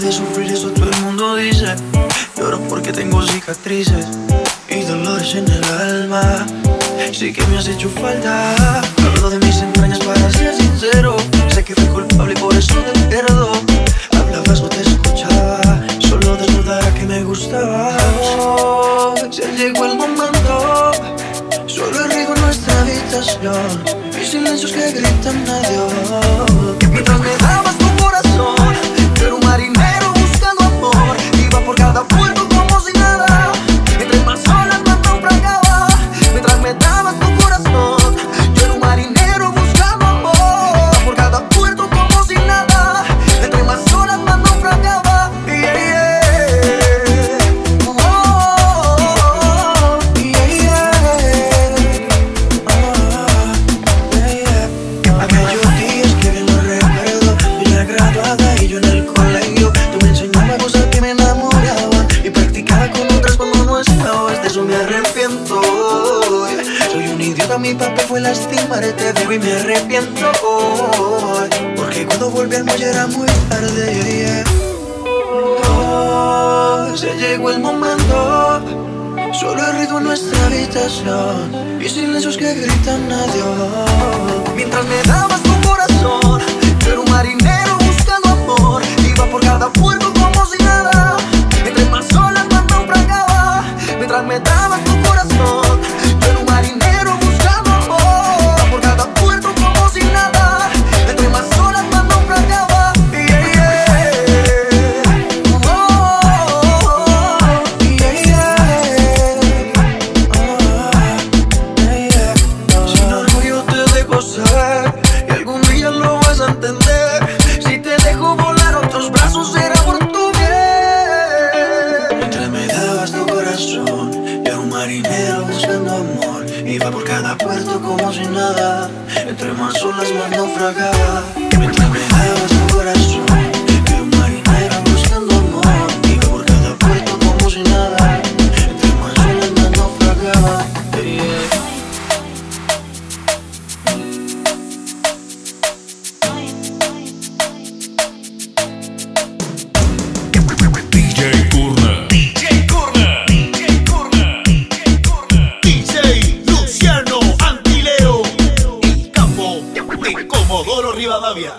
de sufrir, eso todo el mundo dice. Lloro porque tengo cicatrices y dolores en el alma. Sí que me has hecho falta. Hablo de mis entrañas para ser sincero. Sé que fui culpable y por eso te pierdo. Hablabas o te escuchaba, solo desnudara que me gustaba. Oh, ya llegó el momento, solo el nuestra habitación. Mis silencios que gritan adiós. Idiota, mi papel fue lastimarte Digo y me arrepiento Porque cuando volvíamos ya era muy tarde. Se llegó el momento. Solo el ruido en nuestra habitación. Y silencios que gritan adiós marinero buscando amor. Iba por cada puerto como si nada. Entre más olas más naufragaba de Comodoro Rivadavia.